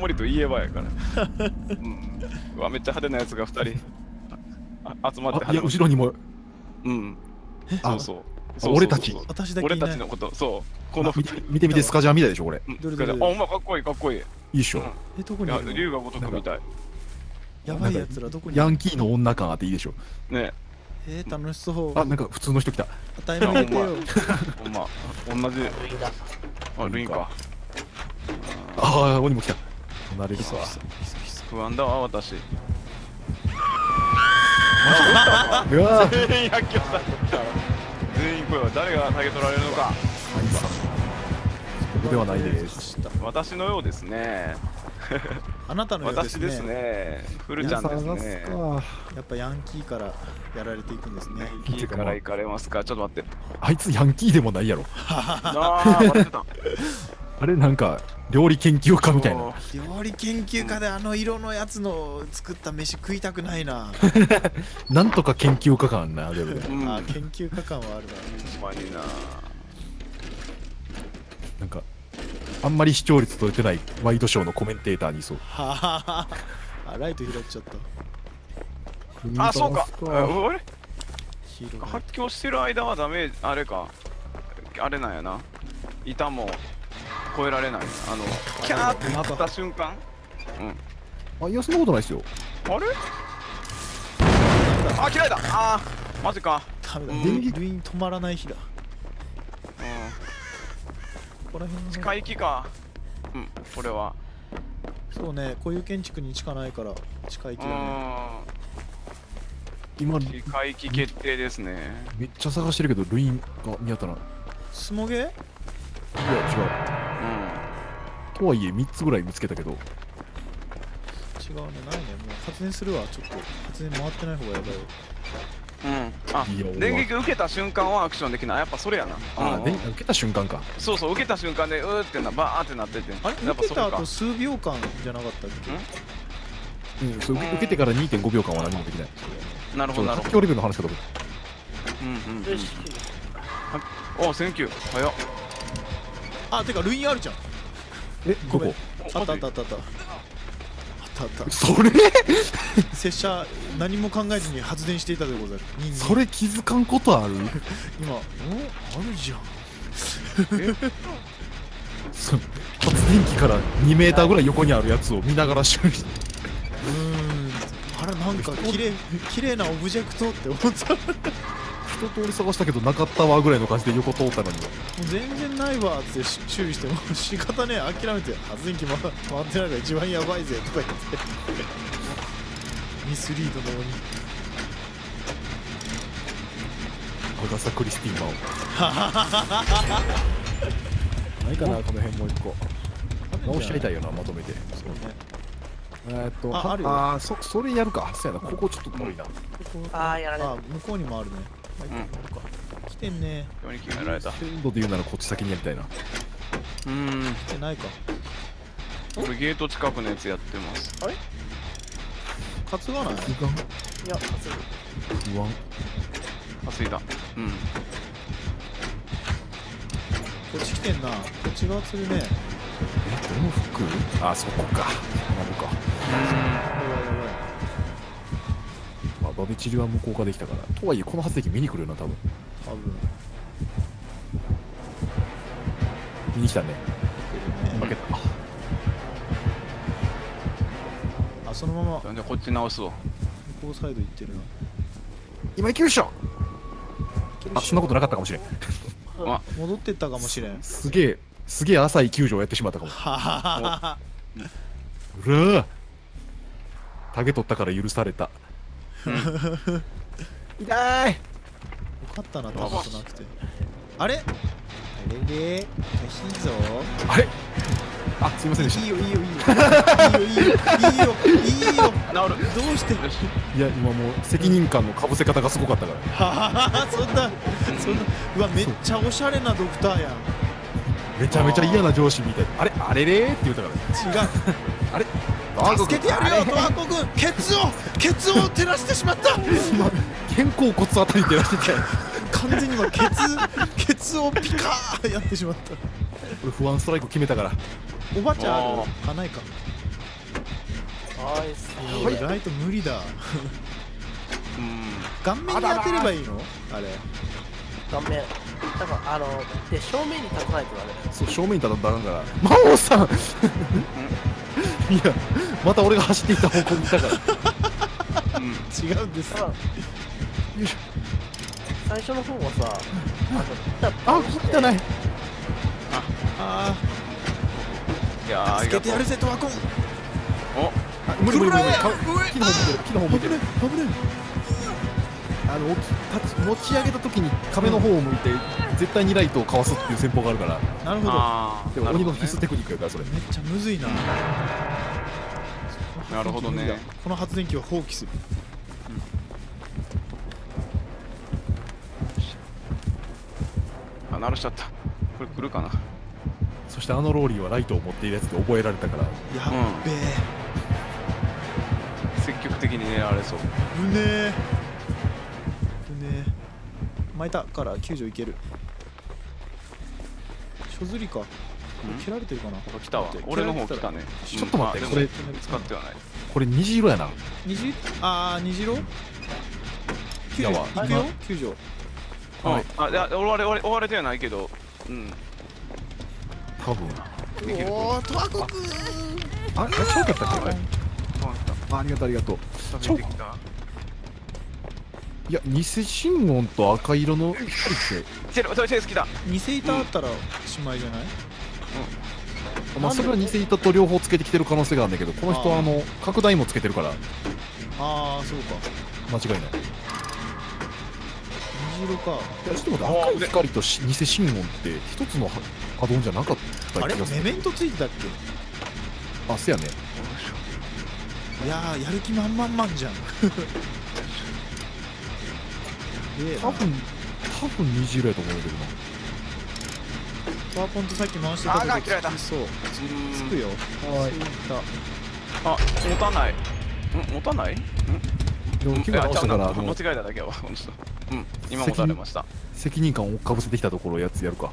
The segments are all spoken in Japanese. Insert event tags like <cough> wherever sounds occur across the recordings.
森と家場やから。うん。うわ、めっちゃ派手なやつが2人。あ集まってあいや後ろにも。うん。あそうそう。あそう俺たち。私だけいない。俺たちのこと、そう。このあ見2人。て見て見てスカジャンみたいでしょこれ。うん。どれどれあ、お前かっこいい、かっこいい。いいっしょ、うん。えどこにいるの？竜が如くみたい。やばいやつらどこにいヤるンキーの女感あっていいでしょ。ね。えー、楽しそう。あなんか普通の人来た。タイム入れてよ。ほんま、同じ。あ、ルインか。ああ鬼も来た離れるか不安だわ、私。うわ全員発狂した。全員来よ。誰がタゲ取られるのか。はいさん僕ではないです私のようですね。あなたのようですね私ですね。フルちゃんですね。やっぱヤンキーからやられていくんですねヤンキーから行かれますか。ちょっと待って。あいつヤンキーでもないやろあ、あれなんか料理研究家みたいな。料理研究家であの色のやつの作った飯食いたくないな、<laughs> なんとか研究家感あんなレベルでうん。あ研究家感はあるほんまにな。なんかあんまり視聴率取れてないワイドショーのコメンテーターにいそう。あライト拾っちゃった。あ、そうか。あ俺ヒーロー発狂してる間はダメあれか。あれなんやな。板も越えられない。あの、キャーってなった瞬間。うん。あいやそんなことないですよあれ？あ、嫌いだあー、マジか。ダメだうんルインルイン止まらない日だうここら辺ん。のね近い木か。うん、これは。そうねこういう建築に近ないから近い木うだね今めっ近い木決定ですね。ちゃ探してるけどルインが見当たらないスモゲ？いや違うとはいえ3つぐらい見つけたけど違うねないねもう発電するわちょっと発電回ってない方がやばいようん。うん。あ電撃受けた瞬間はアクションできない。やっぱそれやな。うんあで受けた瞬間かそうそう、受けた瞬間で、うーってな、バーってなってて。あれ受けた後。数秒間じゃなかったっけ？うん？そう受け受けてから2.5秒間は何もできないなるほど、なるほど。発狂レベルの話かと思っうんうんうん。お、センキュー。早っ。あてかルインあるじゃんたえごあったあったあったあった。あったあった。それ？<laughs> 拙者何も考えずに発電していたでござる。それ気づかんことある？<laughs> 今おあるじゃん。そう <laughs> 発電機から2メーターぐらい横にあるやつを見ながら修理。してうーん。あれなんか綺麗綺麗なオブジェクトって思った一通り探したけどなかったわぐらいの感じで横通ったのに。全然ないわってし修理しても仕方ねえ諦めて発電機回回ってないから一番やばいぜとか言って。ミスリードのようにアガサ・クリスティーンマン <laughs> ないかなこの辺もう一個。直しちゃいたいよなまとめて。そうねえーっとああるよあーそそれやるか。そうやな。ここちょっと遠いな。ここあーやられた。あ向こうにもあるね。入ってくるか。来てんね。世に決められた。鮮度で言うならこっち先にやりたいな。うーん。来てないか。俺ゲート近くのやつやってます。担がない？不安いや、不安？あ、ついた。うん。こっち来てんな。こっち側釣るね。えどの服？あそこかまあバベチリは無効化できたから。とはいえこの発電機見に来るよな多分。多分。見に来たね。負けた。あそのまま。じゃあこっち直すわ。向こうサイド行ってるな。今行きましょあそんなことなかったかもしれん。<laughs> あ、戻ってったかもしれん。すげえすげえ浅い救助をやってしまったかも。ははははうらータゲ取ったから許された。痛い。よかったなタバコなくて。あれ？あれ？れいいぞあれ？あすいませんでしいいよいいよいいよ。いいよいいよいいよいいよ。治る。どうして？いや今もう責任感のかぶせ方がすごかったから。はははそんなそんなうわめっちゃおしゃれなドクターやん。めちゃめちゃ嫌な上司みたい。あれ？あれれ？ーって言ったから。違うあれ？助けてやるよトワコ君。ケツを <laughs> ケツを照らしてしまった。今肩甲骨あたり照らしてたよ <laughs> 完全に今ケツケツをピカーやってしまった。俺不安ストライク決めたから。おばちゃんあるあかな？いか。ナイス。いや俺ライト無理だ。うん。顔面に当てればいいの？あれ。顔面多分あので正面に立たないとダメ。そう正面に立たんとあかんから。魔王さん <laughs> いやまた俺が走っていった方向にいたから。うん。違うんです。多分よいしょ最初の方はさあのこ汚いあいやつけてやるぜトワコン。お。あ無理無理無理木の方向いてる木の方向いてる。危ない危ないあの立ち持ち上げた時に壁の方を向いて絶対にライトをかわすっていう戦法があるから。なるほどあでも鬼の必須テクニックやからそれめっちゃむずいななるほどね。この発電機は放棄する。あ鳴らしちゃった。これ来るかな。そしてあのローリーはライトを持っているやつで覚えられたから。やっべえ。積極的に狙われそうぶねえ。ぶねえ。巻いたから救助いける。所ずりか蹴られてるかな？来たわ。俺の方来たね。ちょっと待ってうん。これ。使ってはない。これ虹色やな虹あー虹色救助やわ行くよ？救助はいあいや追われ追われてはないけど。うん。多分。できる。おおトワコくん。あれそうだったっけ？はい。そうなんだあありがとうありがとう。食べてきた。いや偽信号と赤色の光って。チェルそれチェル好きだ。偽板あったらしまいじゃない？まあそれは偽糸と両方つけてきてる可能性があるんだけどこの人はあの拡大もつけてるから。ああそうか。間違いない。虹色か。いやちょっと待って赤い光とし偽信号って一つの波動じゃなかったあれ？メメントついてたっあせやね。けいやーやる気満々マンじゃん。で多分多分虹色やと思うんだけどなトワポンとさっき回してたあー切られそう。つくよ。はい。ついたあ持たない。ん？持たない？でも気が合わせたから。間違えただけやわ本当うん。今持たれました。責任感をかぶせてきたところやつやるか。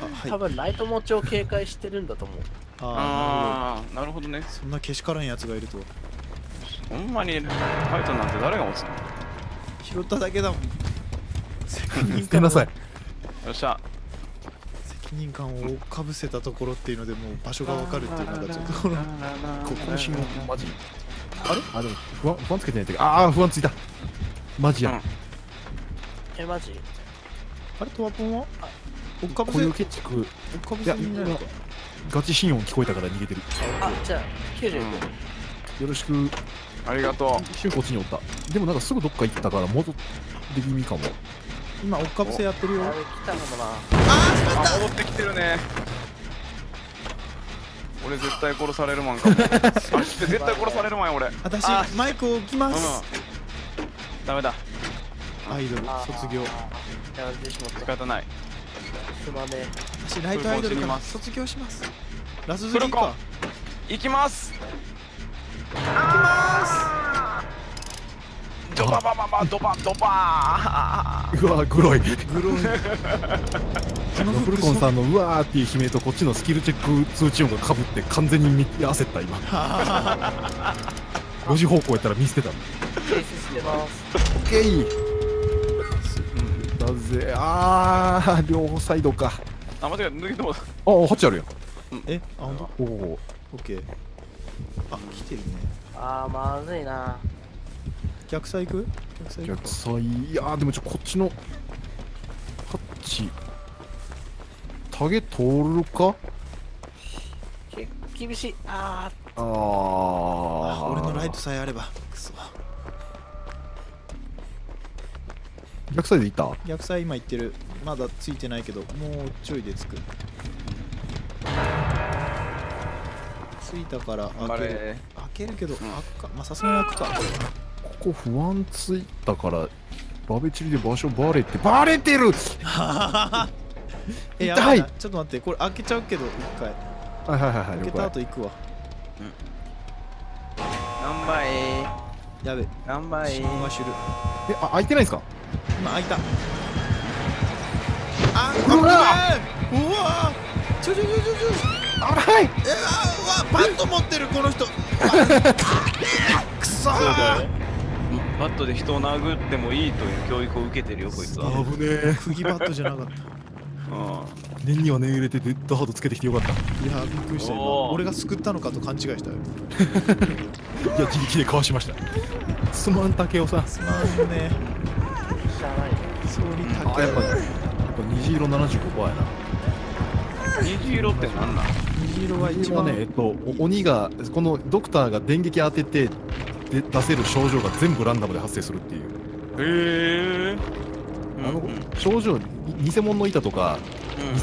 あはい。多分ライト持ちを警戒してるんだと思う。あああなるほど。ね。そんなけしからんやつがいると。ほんまにファイトなんて誰が持つの拾っただけだもん責任捨てなさい責任感をかぶせたところっていうのでもう場所がわかるっていうのがちょっとこのここの信号マジあれ？あでも不安不安つけてないってかああ不安ついた。マジや、うん。えマジ？あれトワポンは？追っかぶこういうせ追っかぶいやせになガチ心音聞こえたから逃げてる。あじゃあ90行くよろしく。ありがと一瞬こっちにおった。でもなんかすぐどっか行ったから戻って気味かも今追っかぶせやってるよ。あれ来たかもなうあ戻ってきてるね。俺絶対殺されるマンかも。<laughs> あ絶対殺されるマンや俺。私あマイクを置きます。うん。ダメだ。アイドル卒業。やられてしまった。仕方ない。すまねえ。私ライトアイドルから卒業します。ラスズリーか。行きます。行きます。ドババババドバドバうわグロい。グロい <laughs> フルコンさんのうわーっていう悲鳴とこっちのスキルチェック通知音がかぶって完全に見焦った今。5時方向やったら見捨てたオッケー。だぜ。あー両方サイドか。あ間違えた。抜けてもああ8あるやん。えあ本当？おおオッケー。あ来てるね。あーまずいな。逆サイ行く？逆サイ行くか。逆サイ。いやーでもちょこっちのハッチタゲ通るか？け厳しい。ああああ俺のライトさえあれば。くそ逆サイド行った？逆サイ今行ってる。まだついてないけどもうちょいでつく。ついたから開ける。れ。開けるけどん開くか。まあさすがに開くか。これはここ不安ついたからバベチリで場所バレてバレてる <laughs> <laughs> えや痛いばい。なちょっと待ってこれ開けちゃうけど一回。はいはいはいはい開けた後行くわ。何倍やべ。何倍シンマシュルえあ開いてないんすか？今開いた。あうわ。うわ。ちょちょちょちょちょ。うわバット持ってるこの人。<laughs> くそー。バットで人を殴ってもいいという教育を受けてるよこいつは。危ねえ。釘バットじゃなかった。いうん。念には念入れてデッドハードつけてきてよかった。いやびっくりした今。おー。俺が救ったのかと勘違いしたよ。<laughs> や自力でかわしました。すまん竹雄さん。すまんね。知らない総理あやっぱやっぱ虹色75%やな。虹色って何なん？虹色が一番。ね、えっと、お鬼がこのドクターが電撃当ててで出せる症状が全部ランダムで発生するっていう。へえあの症状に偽物の板とか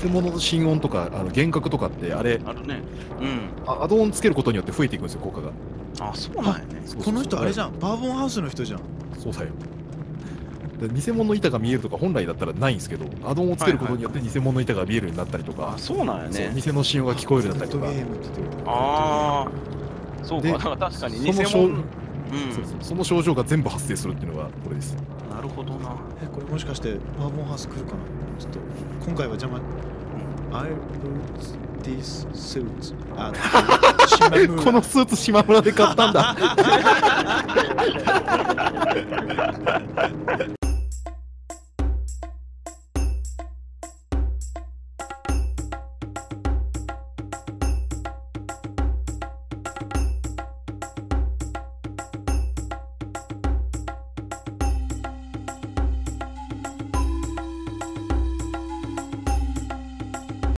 偽物の心音とかあの幻覚とかってあれあるね。うん。あアドオンつけることによって増えていくんですよ効果が。あそうなんやね。この人あれじゃゃんバーボンハウスの人じゃん。そうだよ。で偽物の板が見えるとか本来だったらないんですけどアドオンをつけることによって偽物の板が見えるようになったりとかあ、そうなんやそうね偽の心音が聞こえるようになったりとか。ああそうか。確かに偽そのうん。そうそうその症状が全部発生するっていうのがこれですなるほどな。えこれもしかしてバーボンハウス来るかな？ちょっと今回は邪魔。I bought this suit あ <laughs> このスーツ島村で買ったんだ <laughs>